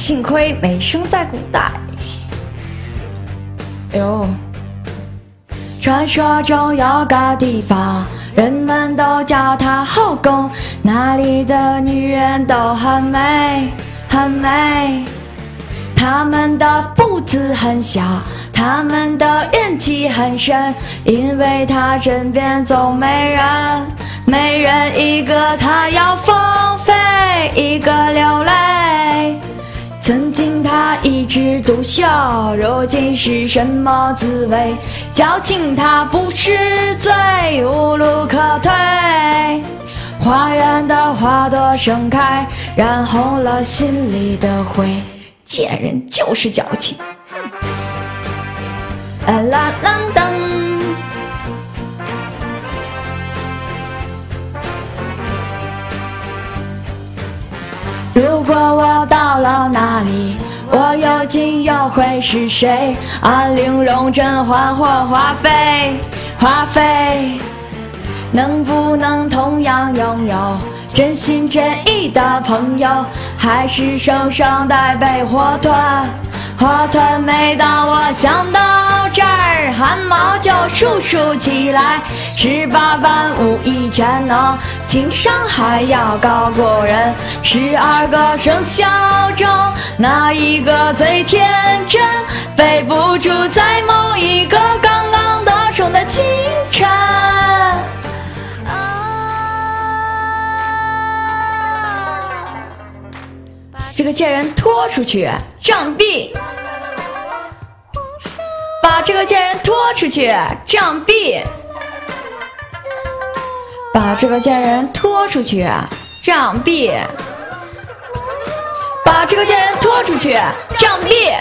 幸亏没生在古代。哎呦，传说中有个地方，人们都叫它后宫，那里的女人都很美，很美。她们的步子很小，她们的怨气很深，因为她身边总没人，没人一个，她要曾经她一枝独秀，如今是什么滋味？矫情他不是罪，无路可退。花园的花朵盛开，染红了心里的灰。贱人就是矫情。啦啦噔。如果我会是谁？安陵容、甄嬛或华妃，华妃，能不能同样拥有？真心真意的朋友，还是生生代被活吞，活吞。每当我想到，汗毛就竖竖起来。十八般武艺全能，情商还要高过人。十二个生肖中，哪一个最天真？背不住在某一个刚刚得宠的清晨。啊这个贱人拖出去，杖毙！把这个贱人拖出去，杖毙！把这个贱人拖出去，杖毙！把这个贱人拖出去，杖毙！